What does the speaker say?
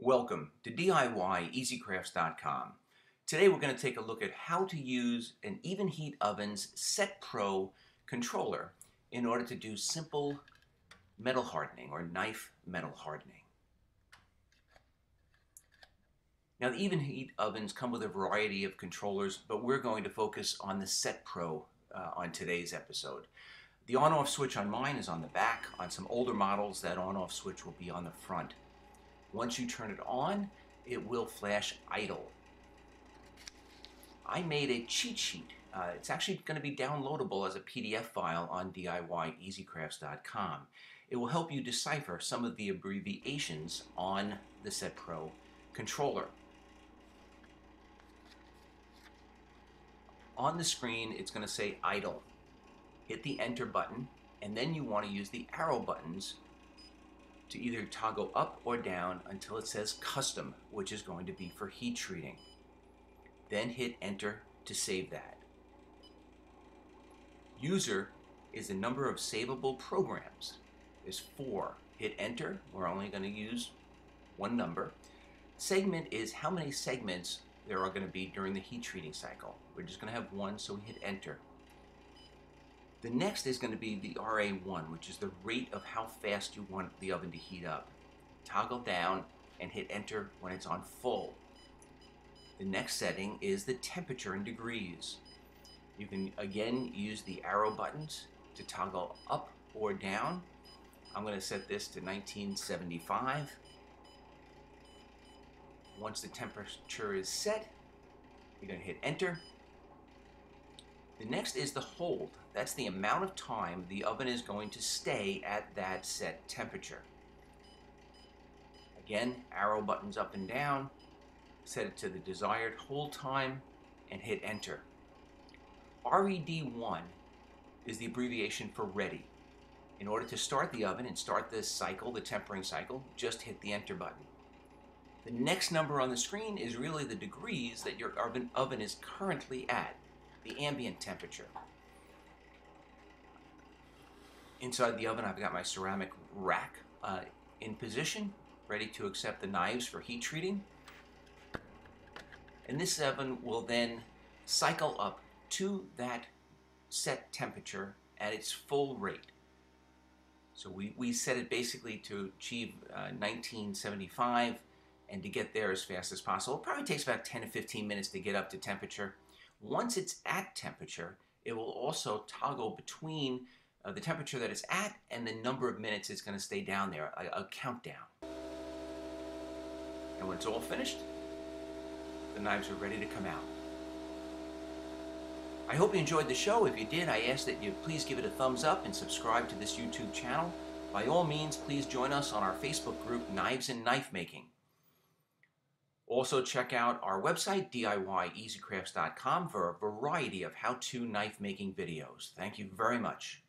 Welcome to DIYEasyCrafts.com. Today we're going to take a look at how to use an Evenheat Ovens Set Pro controller in order to do simple metal hardening or knife metal hardening. Now the Evenheat ovens come with a variety of controllers, but we're going to focus on the Set Pro uh, on today's episode. The on-off switch on mine is on the back. On some older models, that on-off switch will be on the front. Once you turn it on, it will flash idle. I made a cheat sheet. Uh, it's actually going to be downloadable as a PDF file on DIYEasyCrafts.com. It will help you decipher some of the abbreviations on the Set Pro controller. On the screen, it's going to say idle. Hit the enter button, and then you want to use the arrow buttons to either toggle up or down until it says custom, which is going to be for heat treating. Then hit enter to save that. User is the number of savable programs. There's four. Hit enter, we're only going to use one number. Segment is how many segments there are going to be during the heat treating cycle. We're just going to have one, so we hit enter. The next is going to be the RA1, which is the rate of how fast you want the oven to heat up. Toggle down and hit enter when it's on full. The next setting is the temperature in degrees. You can again use the arrow buttons to toggle up or down. I'm going to set this to 1975. Once the temperature is set, you're going to hit enter the next is the hold. That's the amount of time the oven is going to stay at that set temperature. Again, arrow buttons up and down, set it to the desired hold time, and hit enter. RED1 is the abbreviation for ready. In order to start the oven and start this cycle, the tempering cycle, just hit the enter button. The next number on the screen is really the degrees that your oven, oven is currently at the ambient temperature. Inside the oven, I've got my ceramic rack uh, in position, ready to accept the knives for heat treating. And this oven will then cycle up to that set temperature at its full rate. So we, we set it basically to achieve uh, 1975 and to get there as fast as possible. It probably takes about 10 to 15 minutes to get up to temperature. Once it's at temperature, it will also toggle between uh, the temperature that it's at and the number of minutes it's going to stay down there, a, a countdown. And when it's all finished, the knives are ready to come out. I hope you enjoyed the show. If you did, I ask that you please give it a thumbs up and subscribe to this YouTube channel. By all means, please join us on our Facebook group, Knives and Knife Making. Also check out our website, DIYEasyCrafts.com for a variety of how-to knife making videos. Thank you very much.